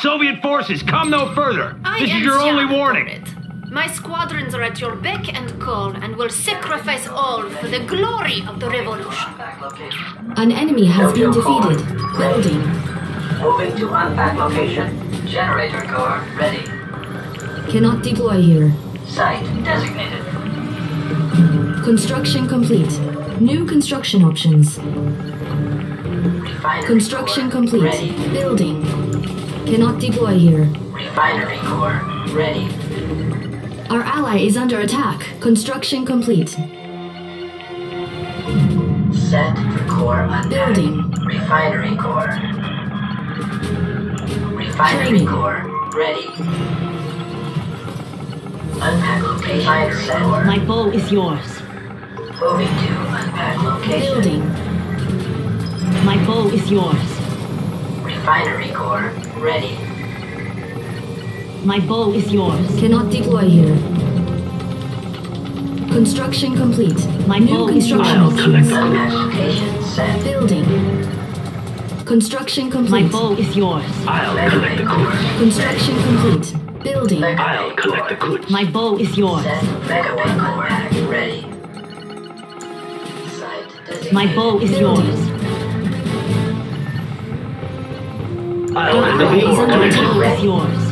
Soviet forces, come no further. I this is am your only warning. comrade. My squadrons are at your beck and call and will sacrifice all for the glory of the revolution. An enemy has been defeated. Building. Moving to unpack location. Generator core ready. Cannot deploy here. Site designated. Construction complete. New construction options. Refinery Construction complete. Ready. Building. Cannot deploy here. Refinery core ready. Our ally is under attack. Construction complete. Set core unpack. Building. Refinery core. Refinery Training. core ready. Unpack location set. My bow is yours. Moving to unpack location. Building. My bow is yours. Refinery core ready. My bow is yours. Cannot deploy here. Construction complete. My New bow construction I'll collect options. location set. Building. Construction complete. My bow is yours. I'll collect the goods. Construction complete. Building. I'll collect the goods. My bow is yours. Set core ready. My bow is yours. I'll Our end the ally is war. under My attack. bow is yours.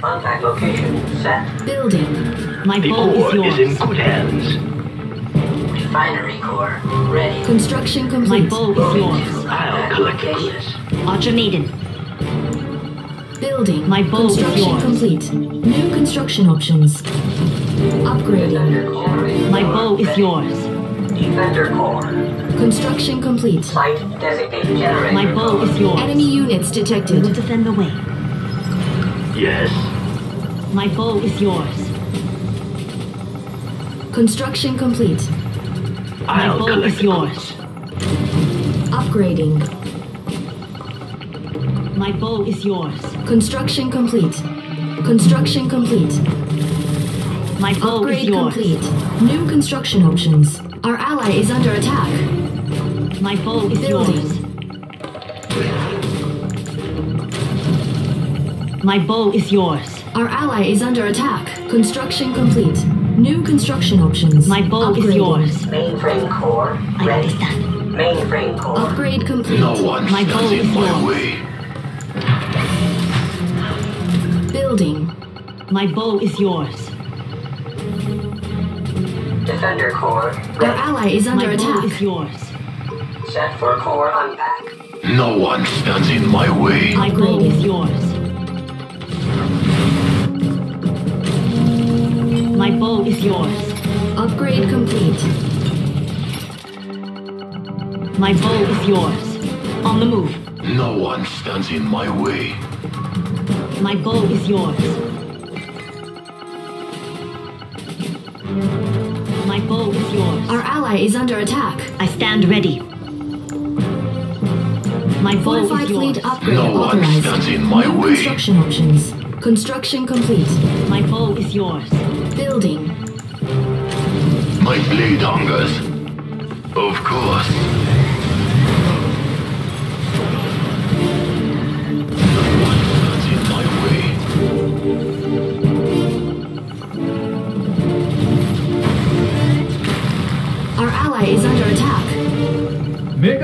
Contact location set. Building. My The bow ore is is in yours. good hands. Refinery core ready. Construction complete. My complete. bow is yours. I'll collect the goods. Archer Maiden. Building. My bow is construction yours. complete. New construction options. Upgrading. My bow is yours. Defender core. Construction complete. Site designated generator. My bow is yours. Enemy units detected. We will detected. defend the way. Yes. My bow is yours. Construction complete. My I'll bow collect is yours. Upgrading. My bow is yours. Construction complete. Construction complete. My bow is Upgrade yours. complete. New construction options. Our ally is under attack. My bow is yours. My bow is yours. Our ally is under attack. Construction complete. New construction options. My bow is yours. Mainframe core I ready. understand. Mainframe core. Upgrade complete. No one My bow is my yours. way. Building. My bow is yours. Defender core Our ally is under My bow attack. is yours. Set for core back. No one stands in my way. My goal is yours. My bow is yours. Upgrade complete. My bow is yours. On the move. No one stands in my way. My bow is yours. My bow is yours. Our ally is under attack. I stand ready. My bow Fortified is yours. fleet upgrade No one authorized. stands in my New way. construction options. Construction complete. My bow is yours. Building. My blade hungers. Of course.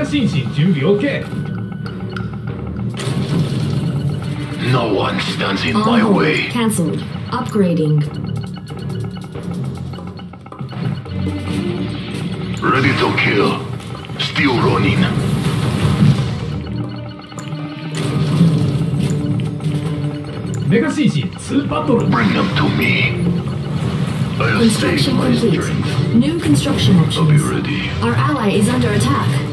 メガシンシン準備 OK No one stands in On my hold. way. Cancelled. Upgrading. Ready to kill. Still running. メガシンシン2バトル Bring them to me. I'll save Construction my complete. strength. New construction I'll be options. ready. Our ally is under attack.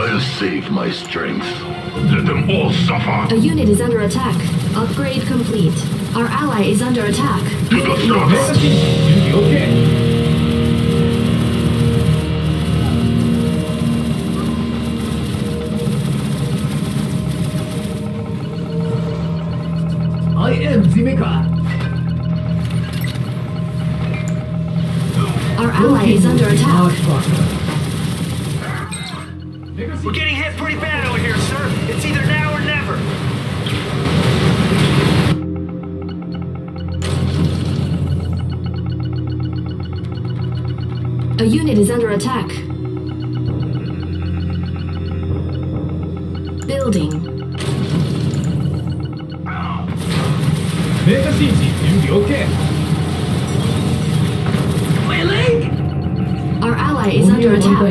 I'll save my strength. Let them all suffer. A unit is under attack. Upgrade complete. Our ally is under attack. Do not trust. Okay. I am Zimika. Our ally is under attack. attack. Building. Beta okay. My leg! Our ally is under attack.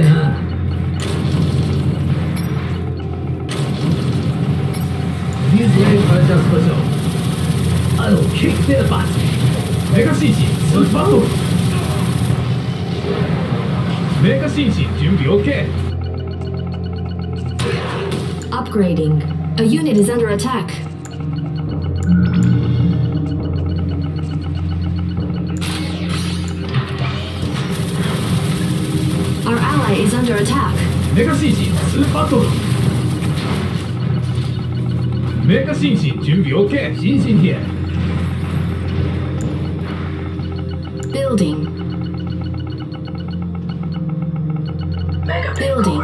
These legs are just for. I'll kick their butt. Mega CT, let's! 成果進進準備 OK Upgrading. A unit is under attack. Our ally is under attack. メガ進進2バトルメガ進進準備 OK 進進 here. Building. Building.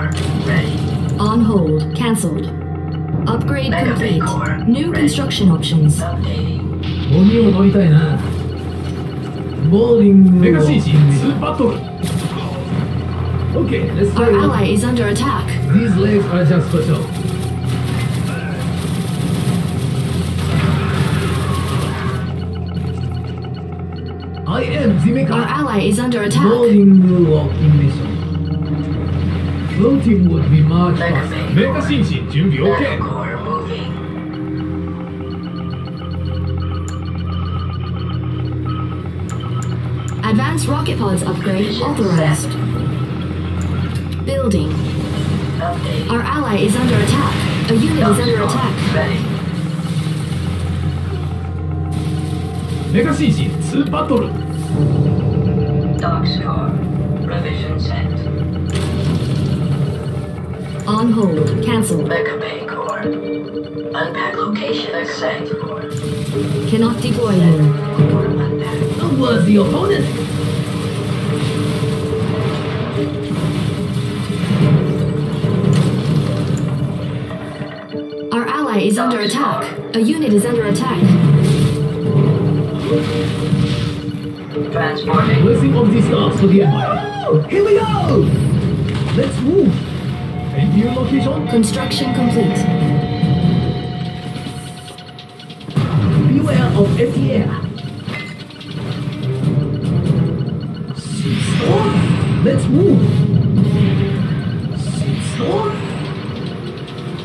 Ready. On hold. Cancelled. Upgrade Mega complete. New Ready. construction options. Okay, let's Our try ally is under attack. These legs are just for show. I am Zimika. Our ally is under attack. Rolling walking mission. Floating would be much Mega faster Bay メガシンシン準備 Mega OK Core moving. Advanced rocket pods upgrade authorized. Building. Updating. Our ally is under attack. A unit is under attack. Ready. メガシンシン2バトル Dock score. Revision sent. On hold. Cancelled. Mecha Bay Core. Unpack location accept. Cannot deploy you. Core unpack. Unworthy opponent Our ally is under attack. A unit is under attack. Transporting. Blessing of the stars for the Empire Here we go Let's move And your location Construction complete. Beware of FTR. Storm. Let's move. Storm.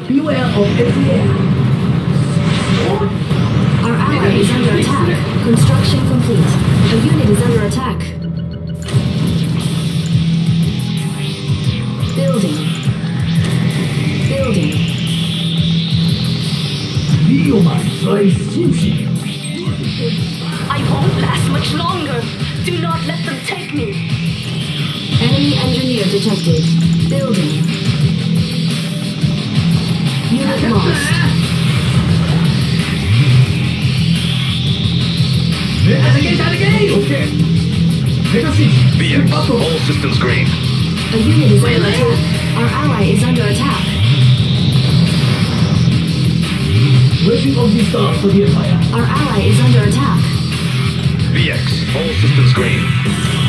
Beware of FTR. Storm. Our ally is under attack. Construction complete. A unit is under attack. Building. Be my try Shinshi. I won't last much longer. Do not let them take me. Enemy engineer detected. Building. Unit lost. Okay. Mega Shinshi. VX, Battle. all systems green. A unit is under attack. Our ally is under attack. Blessing of the stars for the Empire. Our ally is under attack. VX, all systems green.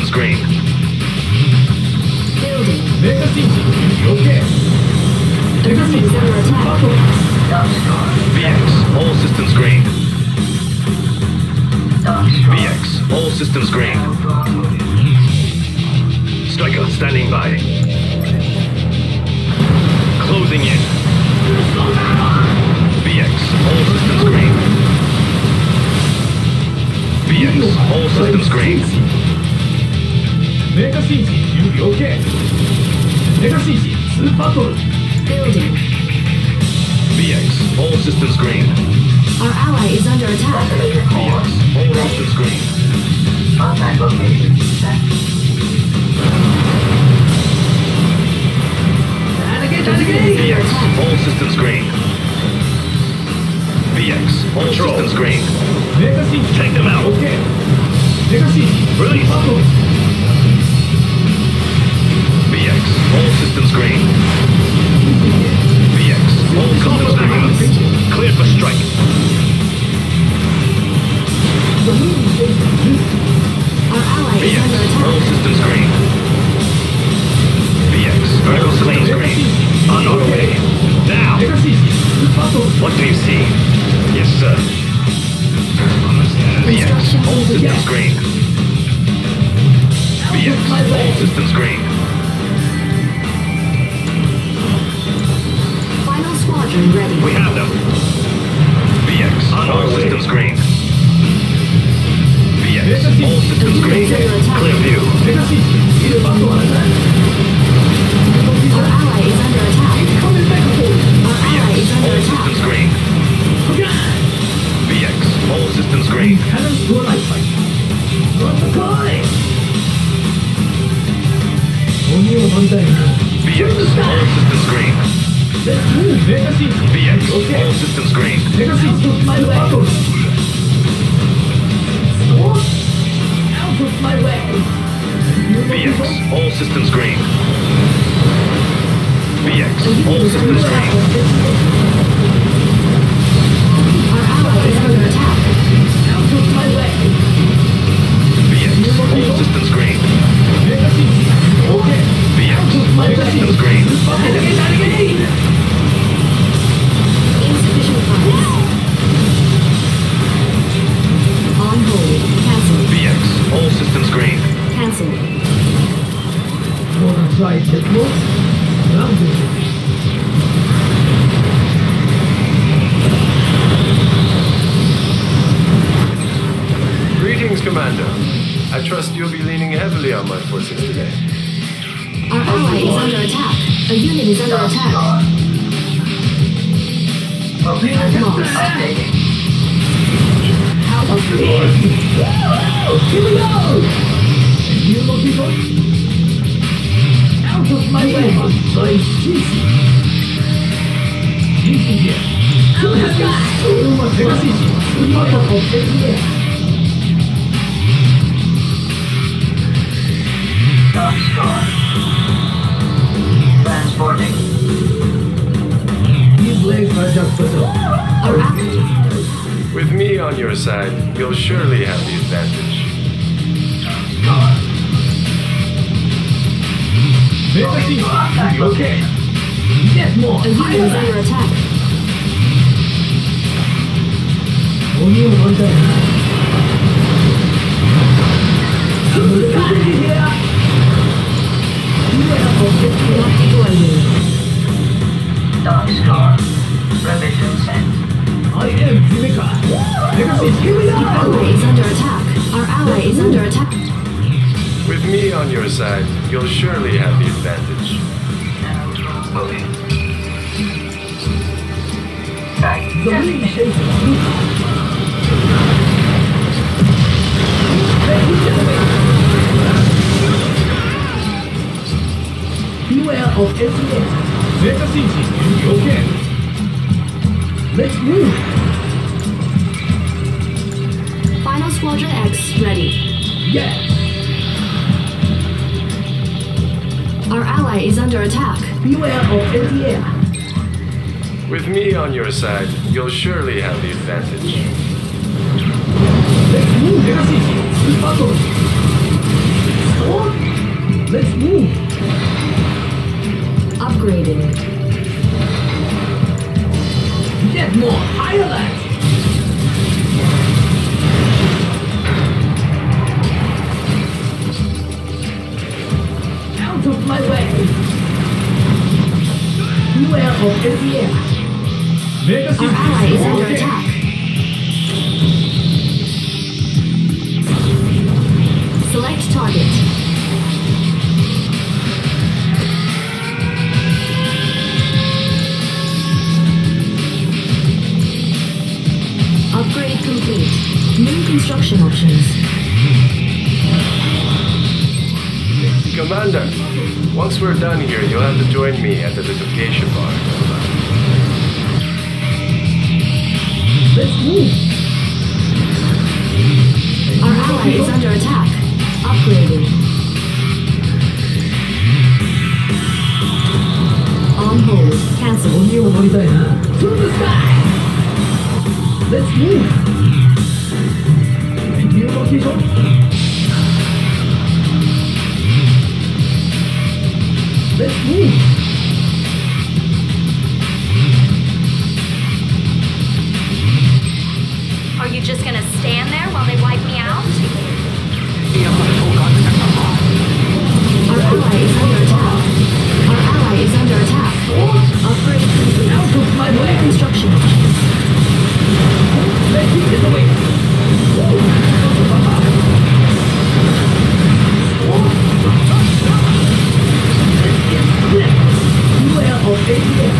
to screen. Building. Okay. VX, all systems green. VX, all systems green. Striker, standing by. Closing in. VX, all systems green. VX, all systems green. レガシージ10秒計レガシージ2バトル Building VX all systems green. Our ally is under attack. VX, all systems green. Contact location set VX all systems green. VX all systems green. Take them out. Okay Legacy, release! All systems green. VX, all systems green. Cleared for strike. VX, all systems green. VX, vertical systems green. On our way. Now! What do you see? Yes, sir. VX, all systems green. VX, all systems green. Legacy. VX. All systems green. Legacy. Out of my way. Out of my way. VX. All systems green. VX. All systems green. Our ally is under attack. Out of my way. All systems green. Legacy. All systems green. On hold. VX, all systems green. Cancel. Greetings, Commander. I trust you'll be leaning heavily on my forces today. Our ally is under attack. A unit is under attack. Updating. Here we go! Out of my way! My for so. Our ally. With me on your side, you'll surely have the advantage. Everything okay? Yes, more. And you lose your attack. Only one day. Not doing it. Dog score. Revision sent. I oh, am Himeka! Pegasus, here we Our ally is under attack. Our ally is under attack. With me on your side, you'll surely have the advantage. Moving. Back. The wind. Beware of SES. Mega CG, okay. Let's move. Final squadron X ready. Yes. Our ally is under attack. Beware of SES. With me on your side, you'll surely have the advantage. Let's move. Mega CG, Thank you.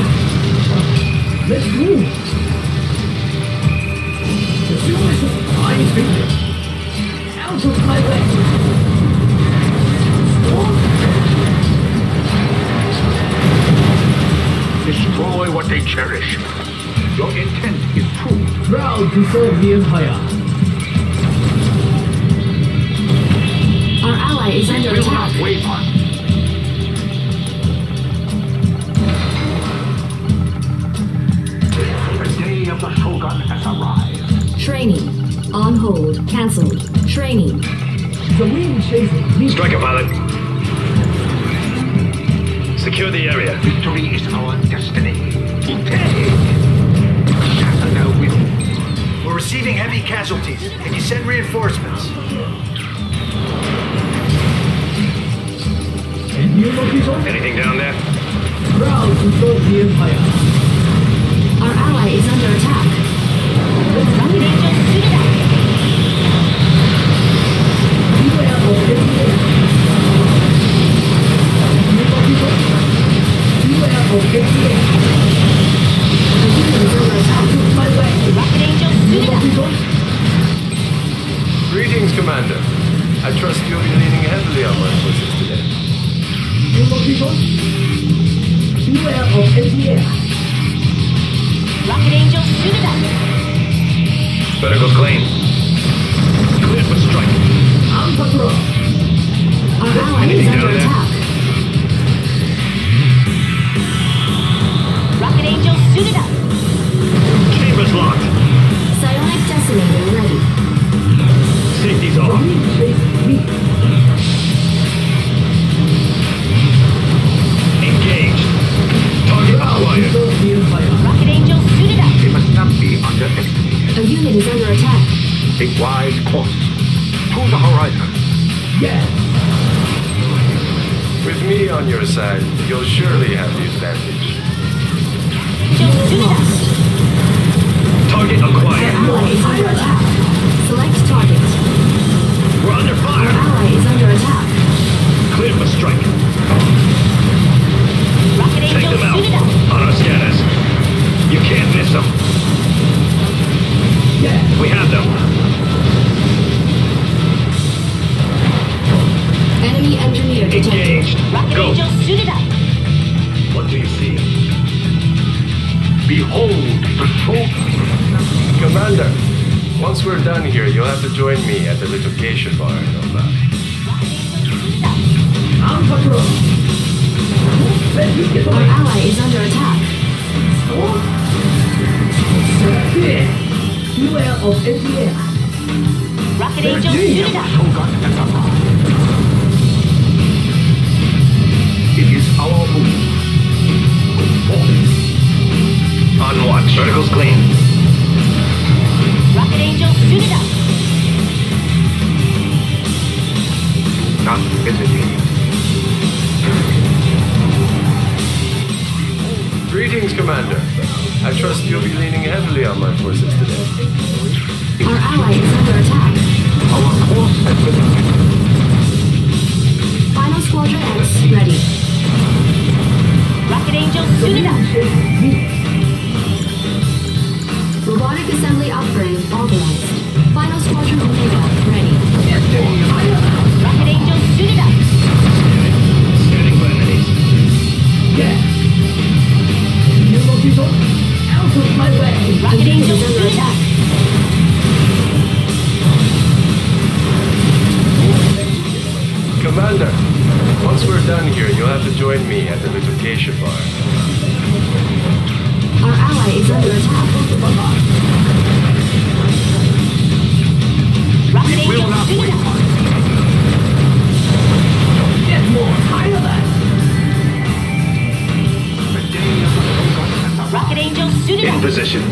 Receiving heavy casualties. Can you send reinforcements? Anything down there? Proud control the Empire. Our ally is under attack. Beware of Beware of Greetings, Commander. I trust you'll be leaning heavily on my forces today. Beware of air. Rocket Angel, Tsunida. Better go clean. Clear for strike. On patrol. Our allies under attack. Enemy engineer detected. Rocket Go. Angel suited up. What do you see? Behold the Sultan. Commander, once we're done here, you'll have to join me at the litigation bar in Ola. On patrol. Our ally is under attack. Beware of FDF. Rocket Angel, it up. It is our move. Always. On watch. Verticals clean. Rocket Angel, suit it up. Not visiting. Greetings, Commander. I trust you'll be leaning heavily on my forces today. Our ally is under attack. Our course has. Final squadron X ready. Rocket Angel it up. Robotic assembly upgrade authorized. Final squadron Omega ready. Rocket Angel suited up. Yeah. Out of my way. Rocket up. Commander, once we're done here, you'll have to join me at the little bar. Our ally is under attack. Rocket Angel, suit it up. Get more! Higher that! Rocket Angel, suit it In position.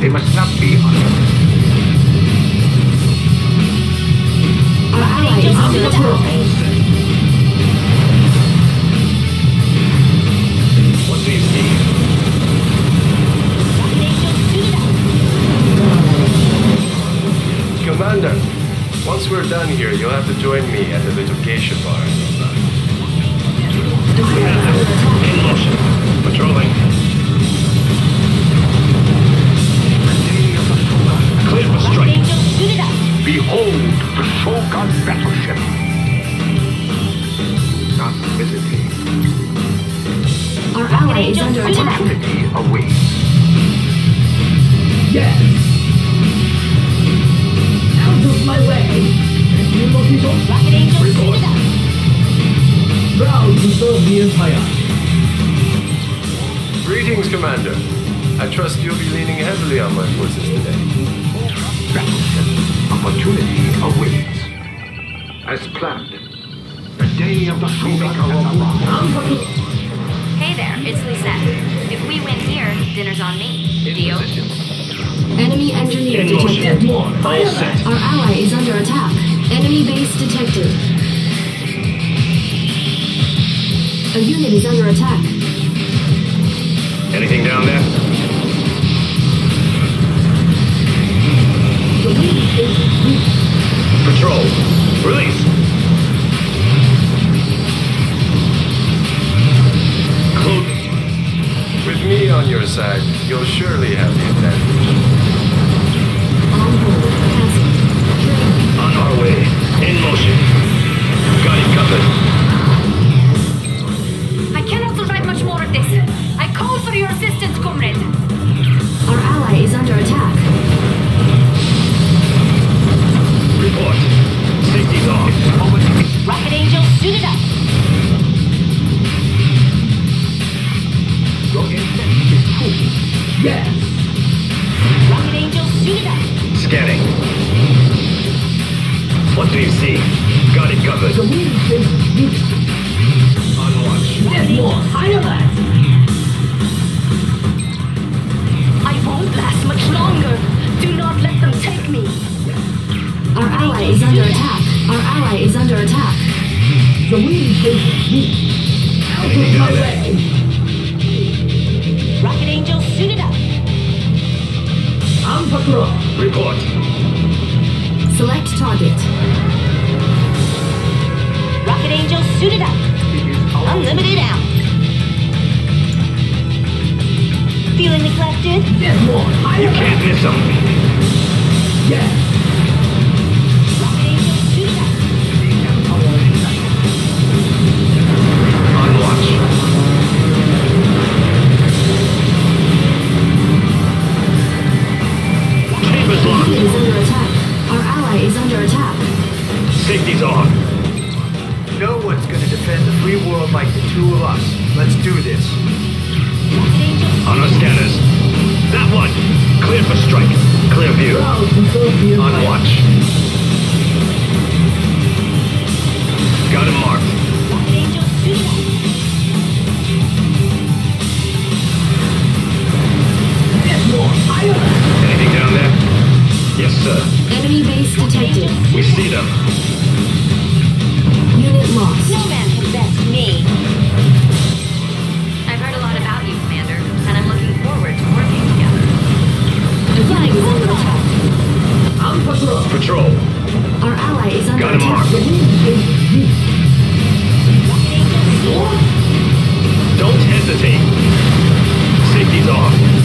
They must not be on What do you see? Commander, once we're done here, you'll have to join me at the geisha bar. In motion. Patrolling. Opportunity awaits. As planned. The day of the Shogun has arrived. Hey there, it's Lissette. If we win here, dinner's on me. Deal? Enemy engineer detected. Get more! All set. Our ally is under attack. Enemy base detected. A unit is under attack. Anything down there? Patrol. Release. Cloak. With me on your side, you'll surely have the advantage. On our way. In motion. Got it covered. Rocket Angel, suit it up. Your intent is true. Yes! Rocket Angel, suit it up. Scanning. What do you see? Got it covered. The wind is On watch. Get more! Higher that! I won't last much longer. Do not let them take me. Our ally is under attack. Our ally is under attack. The wind is Out of my way! Rocket Angel, suit it up. On patrol! Report. Select target. Rocket Angel, suit it up. Unlimited out. Feeling neglected? Get more! Higher You can't miss them. Yes! Chambers is under attack. Our ally is under attack. Safety's off. No one's gonna defend the free world like the two of us. Let's do this. On our scanners. That one. Clear for strike. Clear view. On watch. Got him marked. Anything down there? Yes, sir. Enemy base detected. We see them. Unit lost. No man can best me. I've heard a lot about you, Commander, and I'm looking forward to working together. A unit is under attack. On patrol! Patrol. Our ally is under Got him attack. marked. The wind is Rocket Angel, suit it up. Don't hesitate. Safety's off.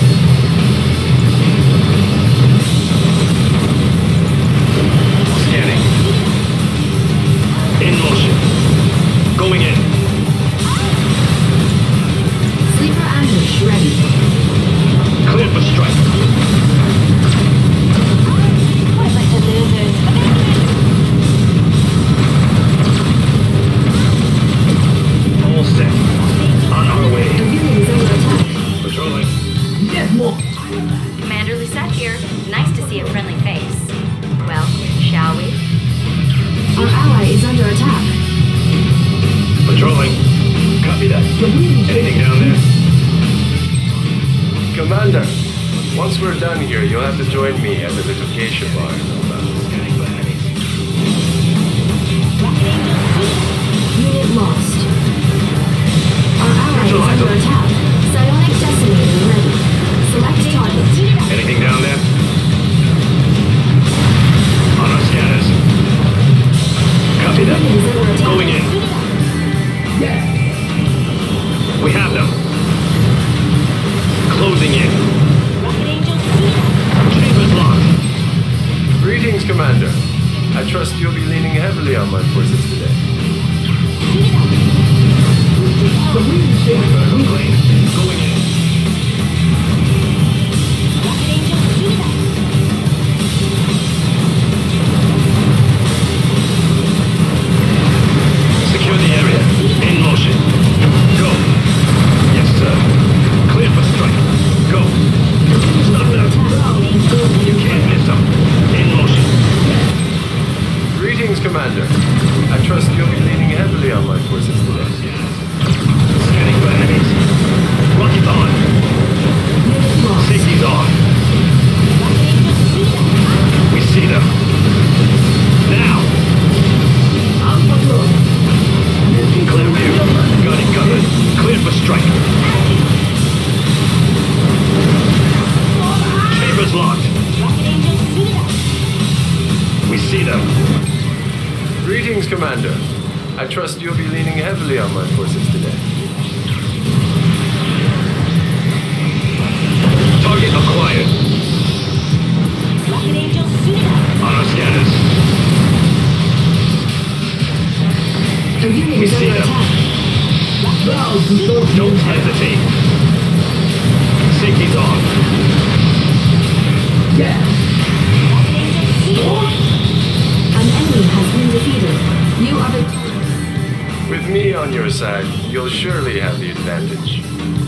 With me on your side, you'll surely have the advantage.